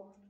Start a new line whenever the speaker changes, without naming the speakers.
World